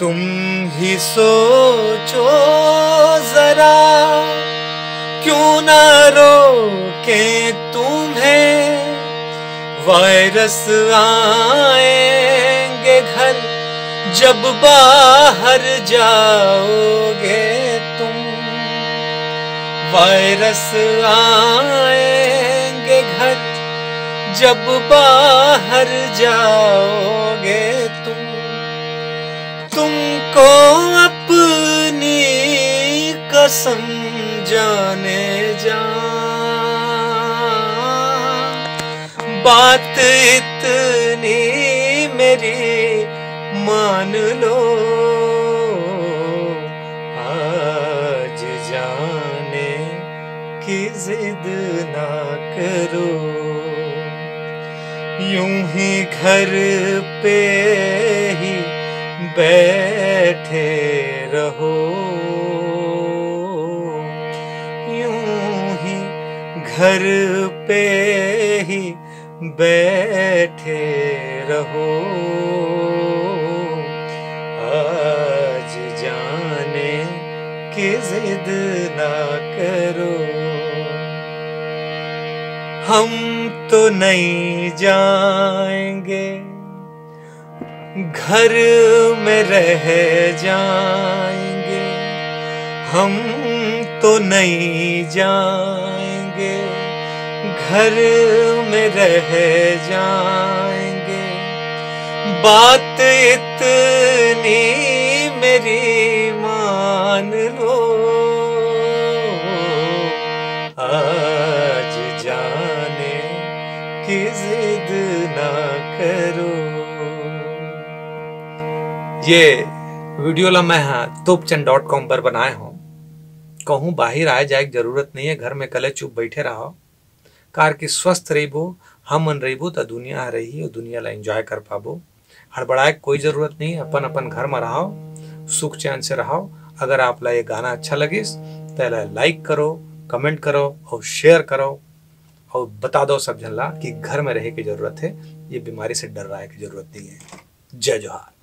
तुम ही सोचो जरा, क्यों ना रोके तुम्हें? वायरस आएँगे घर, जब बाहर जाओगे तुम। वायरस आएँगे घर, जब बाहर जाओगे तुम। तुमको अपनी कसम जाने जा। बात इतनी मेरी मान लो। आज जाने की जिद ना करो। यूँ ही घर पे ही बैठे रहो। यूँ ही घर पे ही बैठे रहो। आज जाने की जिद ना करो। हम तो नहीं जाएँगे। घर में रह जाएँगे। हम तो नहीं जाएँगे। घर में रह जाएँगे। बात इतनी मेरी मान लो। आज जाने की जिद ना करो। ये वीडियो ला मैं हाँ डॉट कॉम पर बनाए हूँ। कहूँ, बाहर आए जाए, ज़रूरत नहीं है, घर में कले चुप बैठे रहो। कार की स्वस्थ रहीबो, हम मन रहीबो तो दुनिया रही और दुनिया ला एंजॉय कर पाबो। हड़बड़ाए, कोई ज़रूरत नहीं अपन अपन घर में रहो, सुख चैन से रहो। अगर आप ला ये गाना अच्छा लगिस तो लाइक करो कमेंट करो, और शेयर करो। और बता दो सब जन कि घर में रहे की ज़रूरत है, ये बीमारी से डर रहा है की ज़रूरत नहीं है। जय जोहार।